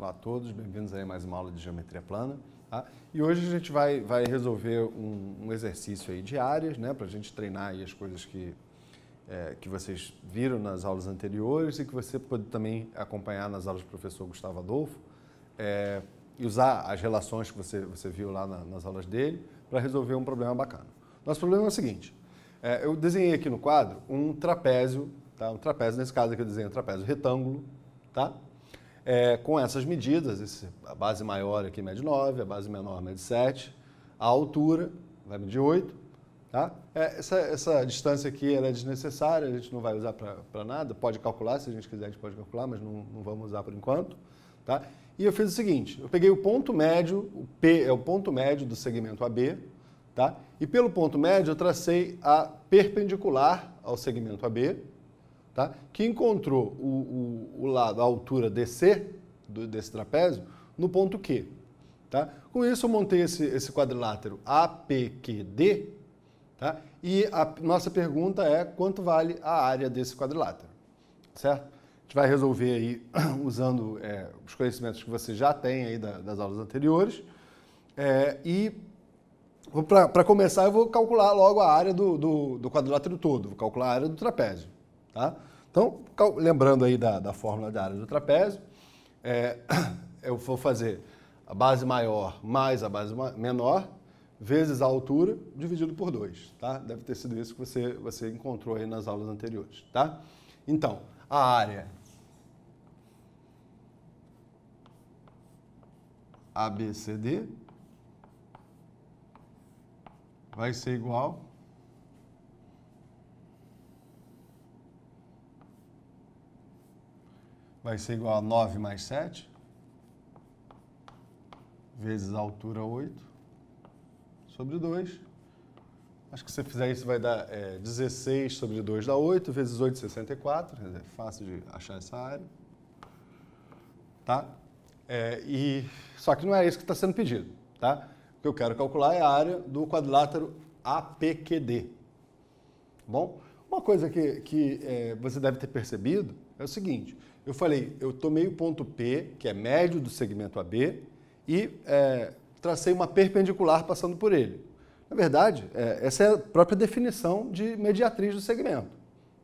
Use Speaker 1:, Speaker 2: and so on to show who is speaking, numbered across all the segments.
Speaker 1: Olá a todos, bem-vindos a mais uma aula de Geometria Plana. Tá? E hoje a gente vai, vai resolver um, um exercício aí de áreas, né, para a gente treinar as coisas que, é, que vocês viram nas aulas anteriores e que você pode também acompanhar nas aulas do professor Gustavo Adolfo é, e usar as relações que você, você viu lá na, nas aulas dele para resolver um problema bacana. Nosso problema é o seguinte, é, eu desenhei aqui no quadro um trapézio, tá? um trapézio, nesse caso aqui eu desenhei um trapézio retângulo, tá? É, com essas medidas, esse, a base maior aqui mede 9, a base menor mede 7, a altura vai medir 8. Tá? É, essa, essa distância aqui é desnecessária, a gente não vai usar para nada, pode calcular, se a gente quiser a gente pode calcular, mas não, não vamos usar por enquanto. Tá? E eu fiz o seguinte, eu peguei o ponto médio, o P é o ponto médio do segmento AB, tá? e pelo ponto médio eu tracei a perpendicular ao segmento AB, tá? que encontrou o, o, o lado, a altura DC do, desse trapézio no ponto Q. Tá? Com isso, eu montei esse, esse quadrilátero APQD, tá? e a nossa pergunta é quanto vale a área desse quadrilátero, certo? A gente vai resolver aí usando é, os conhecimentos que você já tem aí da, das aulas anteriores, é, e para começar eu vou calcular logo a área do, do, do quadrilátero todo, vou calcular a área do trapézio. Tá? Então, lembrando aí da, da fórmula da área do trapézio, é, eu vou fazer a base maior mais a base menor vezes a altura dividido por 2. Tá? Deve ter sido isso que você, você encontrou aí nas aulas anteriores. Tá? Então, a área ABCD vai ser igual vai ser igual a 9 mais 7, vezes a altura 8, sobre 2. Acho que se fizer isso vai dar é, 16 sobre 2 dá 8, vezes 8, 64. É fácil de achar essa área. Tá? É, e, só que não é isso que está sendo pedido. Tá? O que eu quero calcular é a área do quadrilátero APQD. Bom, uma coisa que, que é, você deve ter percebido é o seguinte, eu falei, eu tomei o ponto P, que é médio do segmento AB, e é, tracei uma perpendicular passando por ele. Na verdade, é, essa é a própria definição de mediatriz do segmento.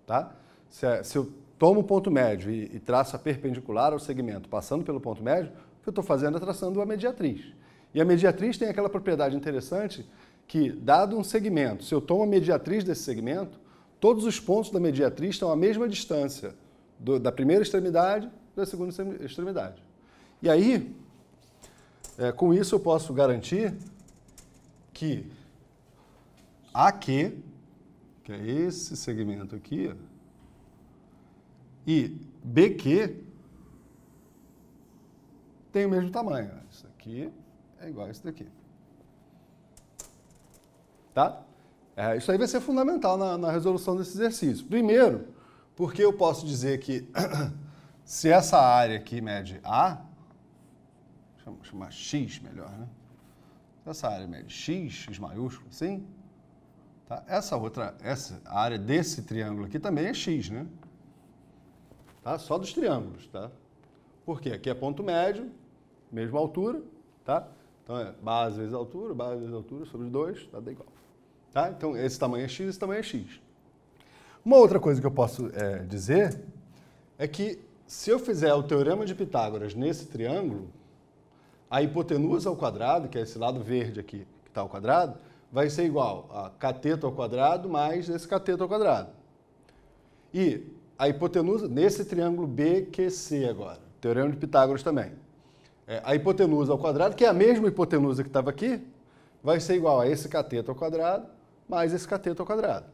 Speaker 1: Tá? Se, é, se eu tomo o ponto médio e, e, traço a perpendicular ao segmento passando pelo ponto médio, o que eu estou fazendo é traçando a mediatriz. E a mediatriz tem aquela propriedade interessante que, dado um segmento, se eu tomo a mediatriz desse segmento, todos os pontos da mediatriz estão à mesma distância do, da primeira extremidade da segunda extremidade. E aí, é, com isso eu posso garantir que AQ, que é esse segmento aqui, e BQ tem o mesmo tamanho. Isso aqui é igual a isso daqui. Tá? É, isso aí vai ser fundamental na, na resolução desse exercício. Primeiro, porque eu posso dizer que se essa área aqui mede A, vamos chamar X melhor, né? Essa área mede X, X maiúsculo, assim, tá? essa outra, essa área desse triângulo aqui também é X, né? Tá? Só dos triângulos, tá? Por quê? Aqui é ponto médio, mesma altura, tá? Então é base vezes altura, base vezes altura sobre 2, tá igual. Tá? Então esse tamanho é x, esse tamanho é x. Uma outra coisa que eu posso é, dizer é que se eu fizer o teorema de Pitágoras nesse triângulo, a hipotenusa ao quadrado, que é esse lado verde aqui que está ao quadrado, vai ser igual a cateto ao quadrado mais esse cateto ao quadrado. E a hipotenusa, nesse triângulo BQC agora, teorema de Pitágoras também, é, a hipotenusa ao quadrado, que é a mesma hipotenusa que estava aqui, vai ser igual a esse cateto ao quadrado mais esse cateto ao quadrado.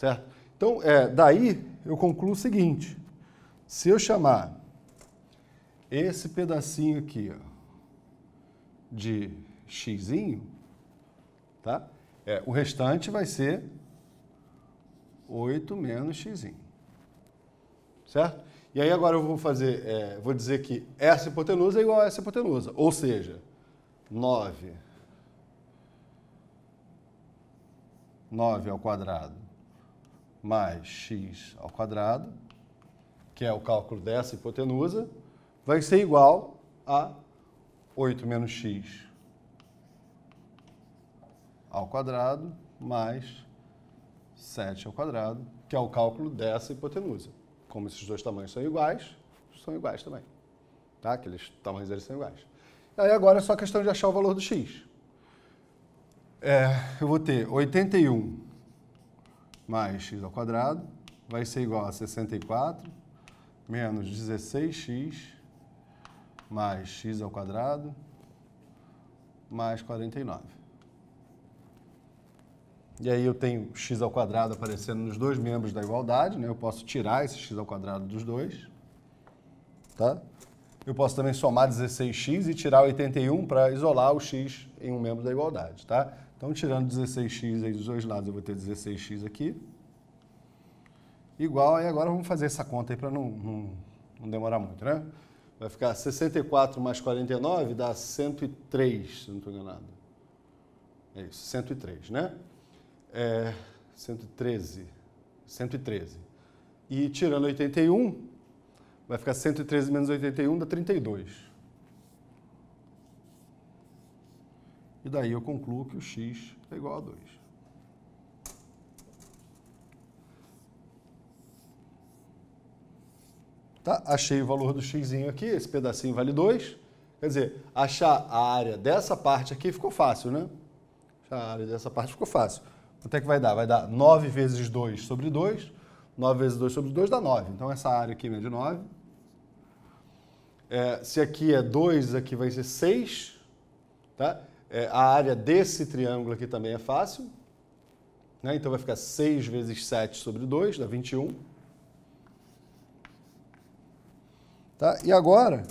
Speaker 1: Certo? Então, é, daí eu concluo o seguinte: se eu chamar esse pedacinho aqui ó, de x, tá? É, o restante vai ser 8 menos x. Certo? E aí agora eu vou fazer, é, vou dizer que essa hipotenusa é igual a essa hipotenusa, ou seja, 9, 9 ao quadrado mais x ao quadrado, que é o cálculo dessa hipotenusa, vai ser igual a 8 menos x ao quadrado mais 7 ao quadrado, que é o cálculo dessa hipotenusa. Como esses dois tamanhos são iguais, são iguais também. Tá? Aqueles tamanhos deles são iguais. Aí agora é só questão de achar o valor do x. É, eu vou ter 81 mais x ao quadrado vai ser igual a 64 menos 16x mais x ao quadrado mais 49. E aí eu tenho x ao quadrado aparecendo nos dois membros da igualdade, né? Eu posso tirar esse x ao quadrado dos dois, tá? Eu posso também somar 16x e tirar 81 para isolar o x em um membro da igualdade, tá? Então, tirando 16x aí dos dois lados, eu vou ter 16x aqui. Igual, e agora vamos fazer essa conta aí para não, não, não demorar muito, né? Vai ficar 64 mais 49 dá 103, se não estou enganado. É isso, 103, né? É 113. 113. E tirando 81, vai ficar 113 menos 81 dá 32. E daí eu concluo que o x é igual a 2. Tá? Achei o valor do x aqui, esse pedacinho vale 2. Quer dizer, achar a área dessa parte aqui ficou fácil, né? Achar a área dessa parte ficou fácil. Quanto é que vai dar? Vai dar 9 vezes 2 sobre 2. 9 vezes 2 sobre 2 dá 9. Então, essa área aqui é de 9. É, se aqui é 2, aqui vai ser 6. Tá? É, a área desse triângulo aqui também é fácil. Né? Então, vai ficar 6 vezes 7 sobre 2, dá 21. Tá? E agora,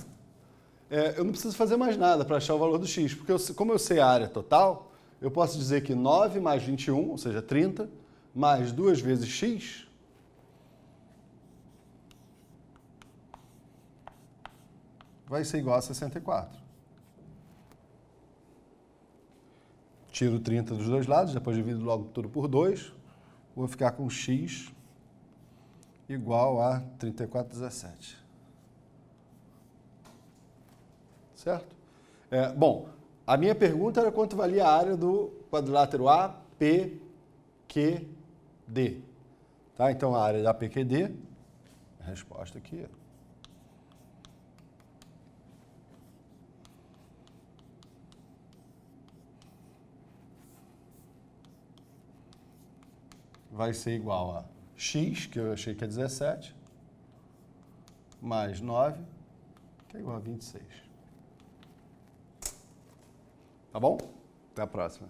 Speaker 1: é, eu não preciso fazer mais nada para achar o valor do x, porque eu, como eu sei a área total, eu posso dizer que 9 mais 21, ou seja, 30, mais 2 vezes x, vai ser igual a 64. Tiro 30 dos dois lados, depois divido logo tudo por 2, vou ficar com x igual a 34,17 certo? É, bom, a minha pergunta era quanto valia a área do quadrilátero APQD. Tá? Então, a área da APQD, a resposta aqui vai ser igual a x, que eu achei que é 17, mais 9, que é igual a 26. Tá bom? Até a próxima.